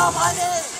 麻烦你